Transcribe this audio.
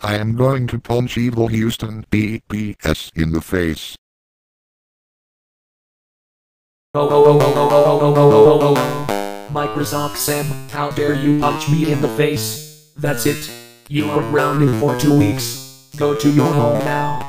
I am going to punch Evil HoustonPBS, in the face. Oh, oh, oh, oh, oh, oh, oh, oh, oh, oh. Microsoft Sam, how dare you punch me in the face? That's it. You are grounded for two weeks. Go to your home now.